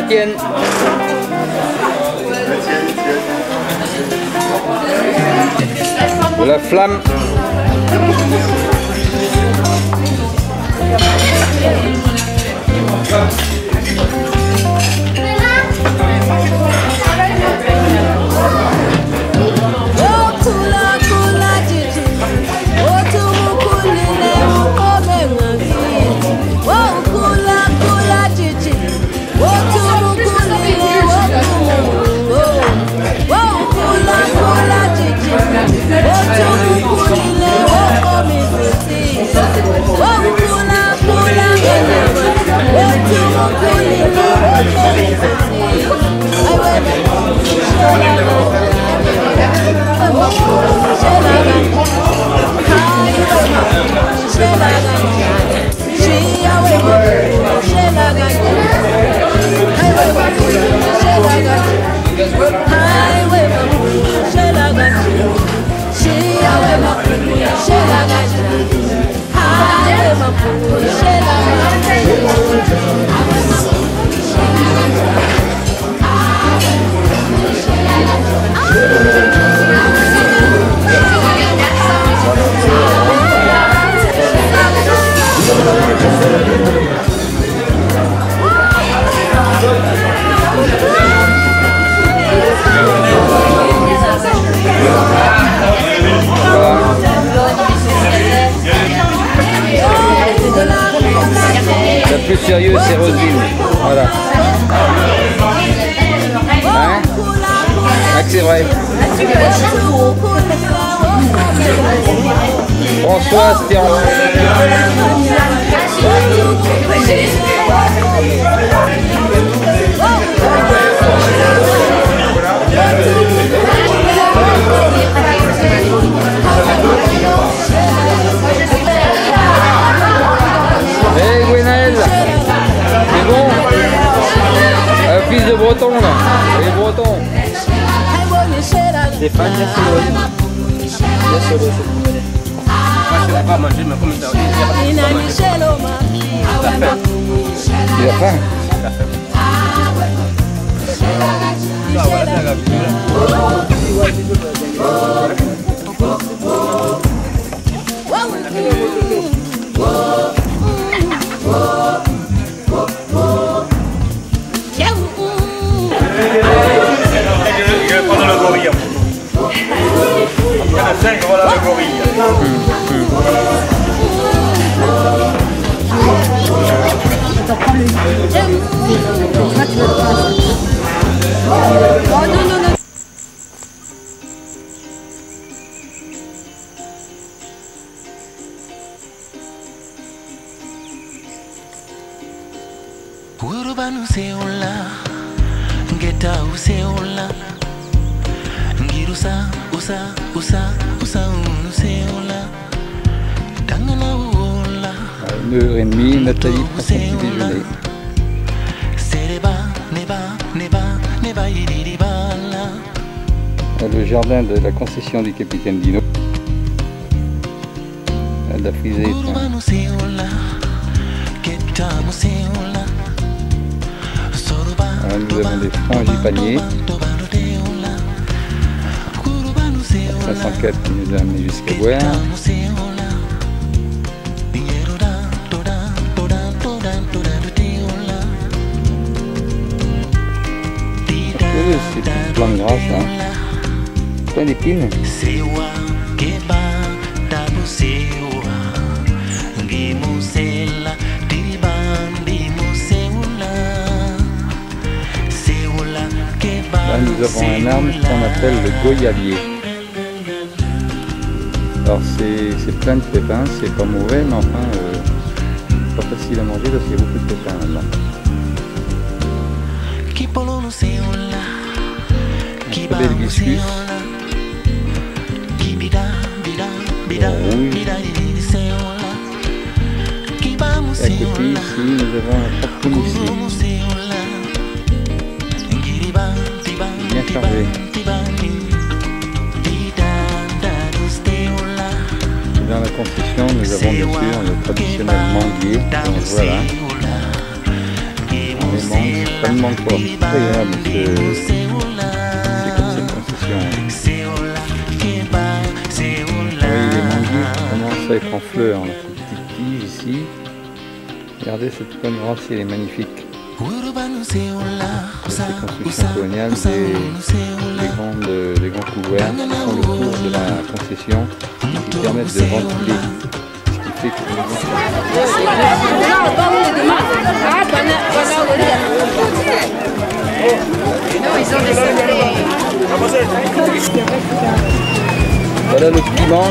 la tienne. La flamme. Le c'est Roselyne. Voilà. Hein c'est vrai. François, c'était en... Un fils de breton là Les bretons Stéphane, merci Merci Moi je ne vais pas manger, mais comme tu as dit, il n'y a pas de manger. Il a faim Ah, voilà, c'est Urban useola, geta useola, ngirusa usa usa usa useola. Uola, À 1h30, Nathalie prend son petit déjeuner. Le jardin de la concession du capitaine Dino. La frisée. Ah, nous avons des frangipaniers. 504 qui nous a amenés jusqu'à boire. Tabu sewa. Ngimusela diriba ndimuseula seula keba Là, nous avons un arbre qu'on appelle le goyavier. Alors, c'est c'est plein de pépins, c'est pas mauvais, mais enfin, euh, pas facile à manger parce qu'il y a beaucoup de pépins là-dedans. Bida diri seula kiba Et à côté, museula ici, nous avons un. Bien chargé. Dans la concession, nous avons bien sûr le traditionnel manguier. Donc voilà, on ça ne manque pas. C'est agréable, à être en fleurs, là, ces petites tiges ici. Regardez cette pointe grasse, elle est magnifique. C'est ces constructions coloniales, des, des, grandes, des grands couverts qui font le tour de la concession, qui permettent de ventiler. Ce qui fait que les Voilà le piment,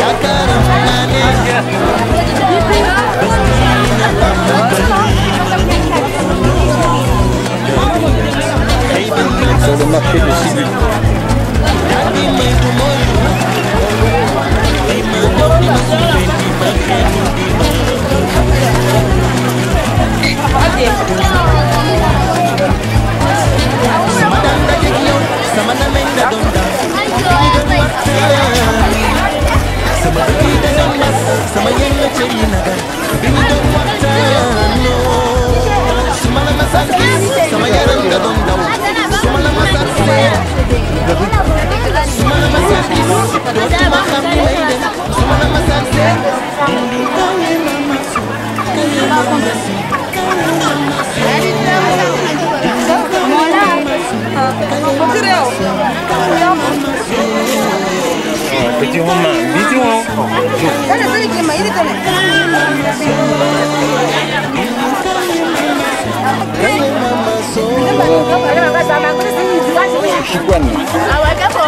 Ya Le marché de Sibu. Shikuani. Awakapo.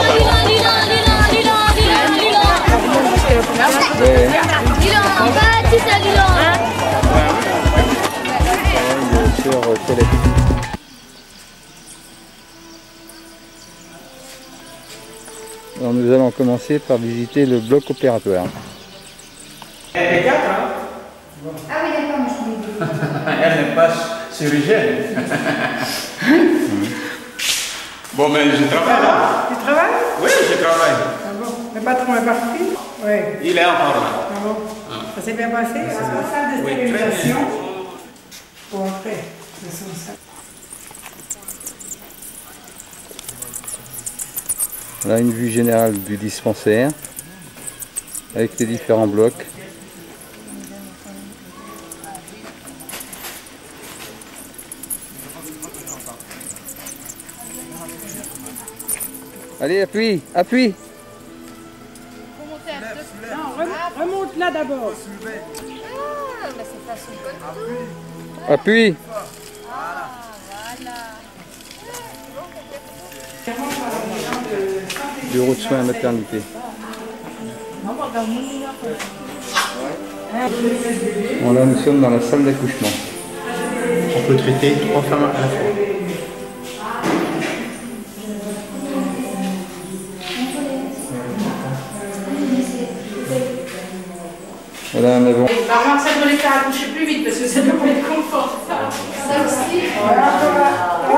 Awakapo. Commencer par visiter le bloc opératoire. Elle n'est pas chirurgienne. bon, mais je travaille là. Tu travailles? Oui, je travaille. Ah bon Le patron est parti Oui. Il est encore là. Ah bon Ça s'est bien passé? Responsable de Oui, très bien. stérilisation? Bon, Là une vue générale du dispensaire avec les différents blocs. Allez, appuie, appuie. Non, remonte là d'abord. Appuie. Bureau de soins à maternité. Bon, là, nous sommes dans la salle d'accouchement. On peut traiter trois femmes à la fois. Voilà, nous avons Maman, ça doit les faire accoucher plus vite parce que ça doit pas être confortable. C'est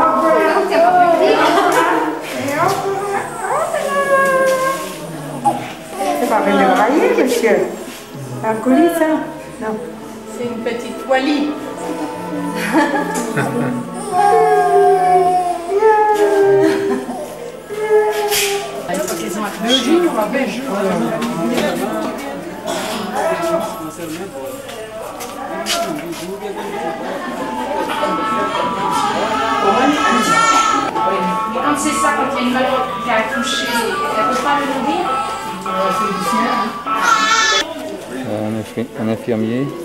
un colis, ça Non. C'est une petite Wally. Mais quand c'est ça, quand il y a une malheureuse qui a accouché, elle ne peut pas le nourrir. Un, infir- un infirmier.